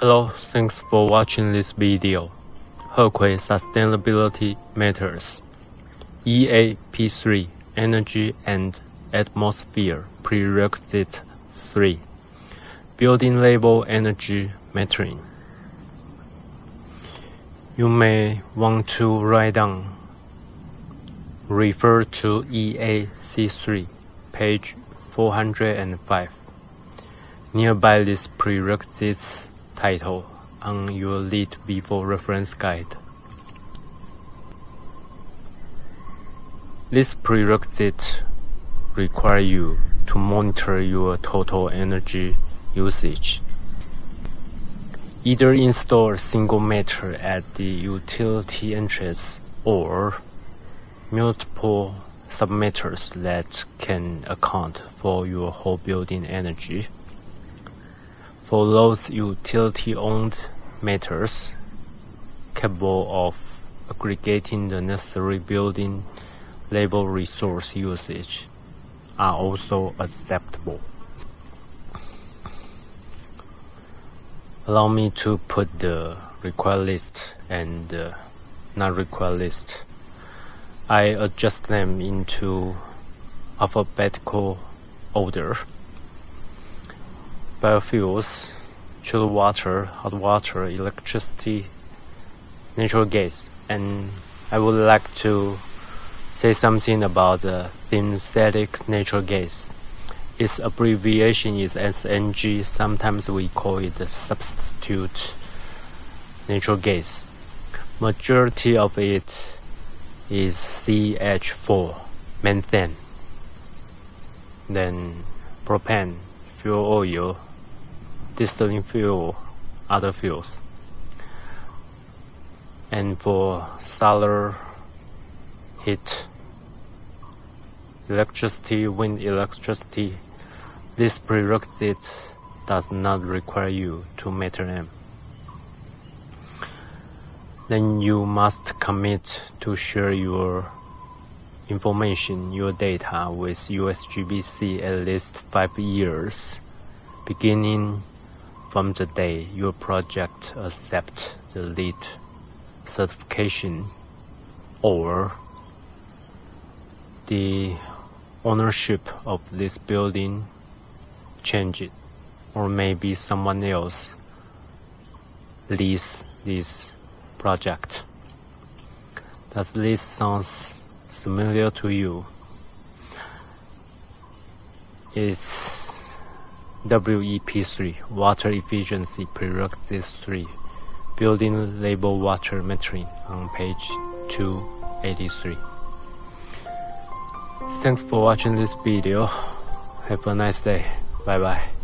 Hello, thanks for watching this video. Hekui Sustainability Matters. EAP3 Energy and Atmosphere Prerequisite 3 Building Level Energy Metering. You may want to write down. Refer to EAC3, page 405. Nearby this prerequisites title on your LEED v4 reference guide. This prerequisite require you to monitor your total energy usage. Either install a single meter at the utility entrance or multiple submeters that can account for your whole building energy. For those utility-owned meters capable of aggregating the necessary building level resource usage are also acceptable. Allow me to put the required list and the not required list. I adjust them into alphabetical order biofuels, chilled water, hot water, electricity, natural gas, and I would like to say something about the synthetic natural gas. Its abbreviation is SNG. Sometimes we call it substitute natural gas. Majority of it is CH4, methane, then propane, fuel oil, distilling fuel, other fuels. And for solar heat, electricity, wind electricity, this prerequisite does not require you to meter them. Then you must commit to share your information, your data with USGBC at least five years, beginning from the day your project accepts the LEED certification or the ownership of this building changes or maybe someone else leads this project. Does this sounds familiar to you? It's WEP3 Water Efficiency Prerequisite 3 Building Level Water Metering on page 283 Thanks for watching this video. Have a nice day. Bye bye.